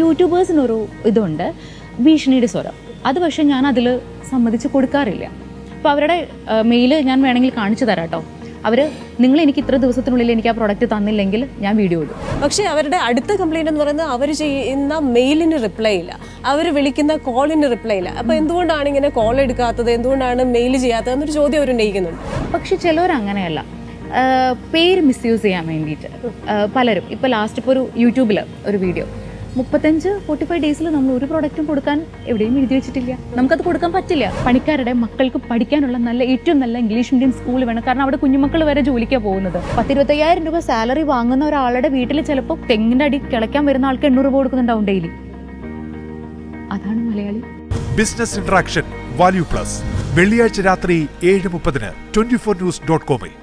യൂട്യൂബേഴ്സിനൊരു ഇതുണ്ട് ഭീഷണിയുടെ സ്വരം. അത് പക്ഷേ ഞാൻ അതിൽ സമ്മതിച്ച് കൊടുക്കാറില്ല. അപ്പോൾ അവരുടെ മെയിൽ ഞാൻ വേണമെങ്കിൽ കാണിച്ചു തരാം കേട്ടോ അവർ നിങ്ങൾ എനിക്ക് ഇത്ര ദിവസത്തിനുള്ളിൽ എനിക്ക് ആ പ്രോഡക്റ്റ് തന്നില്ലെങ്കിൽ ഞാൻ വീഡിയോ ഇടും. പക്ഷേ അവരുടെ അടുത്ത കംപ്ലൈന്റ് എന്ന് പറയുന്നത് അവർ ചെയ്യുന്ന മെയിലിന് റിപ്ലൈ ഇല്ല. അവർ വിളിക്കുന്ന കോളിന് റിപ്ലൈ ഇല്ല. അപ്പോൾ എന്തുകൊണ്ടാണ് ഇങ്ങനെ കോൾ എടുക്കാത്തത്? എന്തുകൊണ്ടാണ് മെയിൽ ചെയ്യാത്തത്? എന്നൊരു ചോദ്യം അവർ ഉന്നയിക്കുന്നുണ്ട്. പക്ഷേ ചിലവർ അങ്ങനെയല്ല പേര് മിസ്യൂസ് ചെയ്യാൻ വേണ്ടിയിട്ട്. പലരും. ഇപ്പോൾ ലാസ്റ്റ് ഇപ്പോൾ ഒരു യൂട്യൂബിൽ ഒരു വീഡിയോ മുപ്പത്തഞ്ച് ഫോർട്ടി ഫൈവ് ഡേയ്സിൽ നമ്മൾ ഒരു പ്രോഡക്റ്റും കൊടുക്കാൻ എവിടെയും എഴുതി വെച്ചിട്ടില്ല. നമുക്കത് കൊടുക്കാൻ പറ്റില്ല. പണിക്കാരുടെ മക്കൾക്ക് പഠിക്കാനുള്ള നല്ല ഏറ്റവും നല്ല ഇംഗ്ലീഷ് മീഡിയം സ്കൂൾ വേണം. കാരണം അവിടെ കുഞ്ഞുമക്കൾ വരെ ജോലിക്കാണ് പോകുന്നത്. പത്തിരുപത്തയ്യായിരം രൂപ സാലറി വാങ്ങുന്ന ഒരാളുടെ വീട്ടിൽ ചിലപ്പോൾ തെങ്ങിന്റെ അടി കിളയ്ക്കാൻ വരുന്ന ആൾക്ക് എണ്ണൂറ് രൂപ കൊടുക്കുന്നുണ്ടാവും ഡെയിലി അതാണ് Malayali. Business interaction value plus വെള്ളിയാഴ്ച രാത്രി ഏഴ് മുപ്പതിന് ട്വന്റി ഫോർ ന്യൂസ് ഡോട്ട് കോമിൽ